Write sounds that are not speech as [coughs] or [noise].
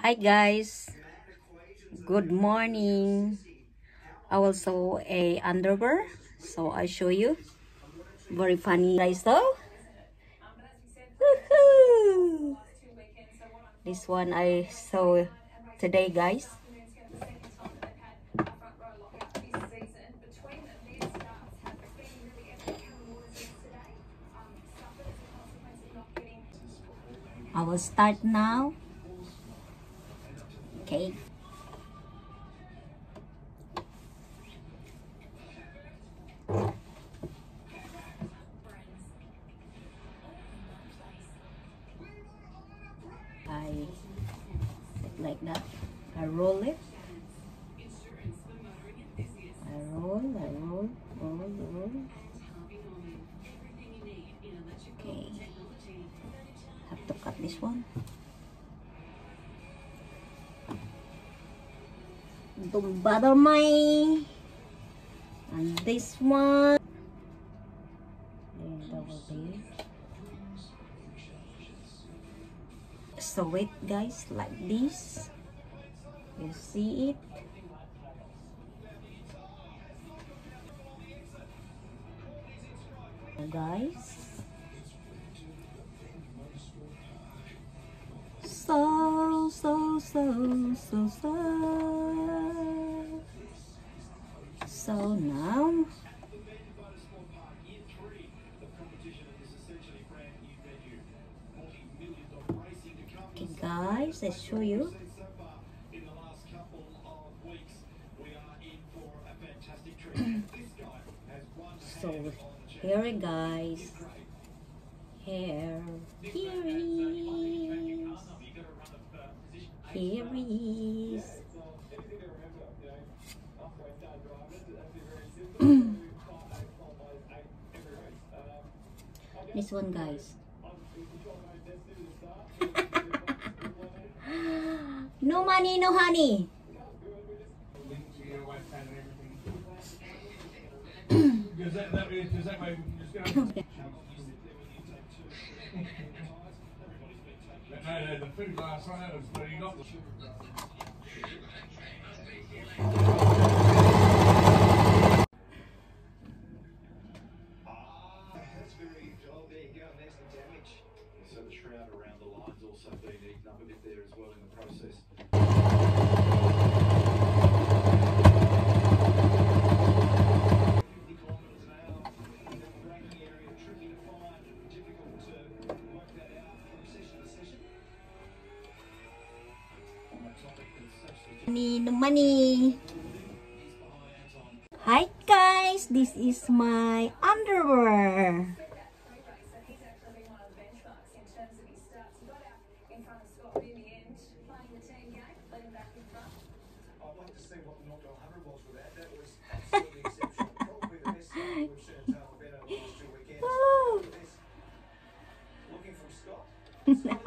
Hi guys. Good morning. I will sew a underwear. So I show you. Very funny guys though. This one I sew today guys. I will start now. Okay. I like that. I roll it. I roll, I roll, roll, roll. Okay. Have to cut this one. Don't bother my. And this one. And double there. It guys like this. You see it? guys so so so so so so now okay guys I show you. [clears throat] So here guys. Here here he is. Here he is [clears throat] this one guys [laughs] no money no honey. [coughs] [coughs] Okay. No, no, the food last night was not very oh, there you go, and there's the damage. So the shroud around the line's also been eaten up a bit there as well in the process. 50 kilometres an hour front of Scott in the end, playing the team game, back in front. I'd like to see what the knockdown 100 was for that. That was absolutely exceptional. Probably the best we've seen last two weekends. Looking from Scott. [laughs]